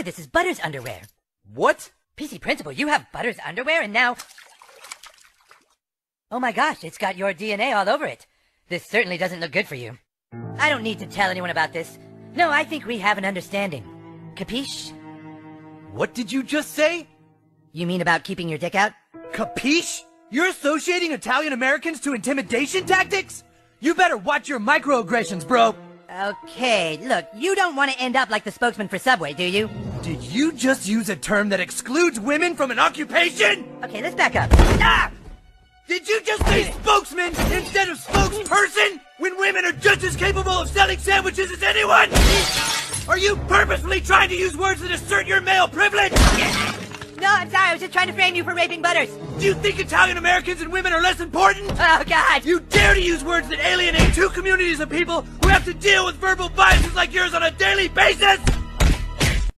Why, this is Butters' underwear. What? PC Principal, you have Butters' underwear and now... Oh my gosh, it's got your DNA all over it. This certainly doesn't look good for you. I don't need to tell anyone about this. No, I think we have an understanding. Capiche? What did you just say? You mean about keeping your dick out? Capiche? You're associating Italian Americans to intimidation tactics? You better watch your microaggressions, bro. Okay, look, you don't want to end up like the spokesman for Subway, do you? Did you just use a term that excludes women from an occupation? Okay, let's back up. Ah! Did you just say spokesman instead of spokesperson? When women are just as capable of selling sandwiches as anyone? Are you purposefully trying to use words that assert your male privilege? No, I'm sorry, I was just trying to frame you for raping Butters. Do you think Italian Americans and women are less important? Oh, God. You dare to use words that alienate two communities of people who have to deal with verbal biases like yours on a daily basis?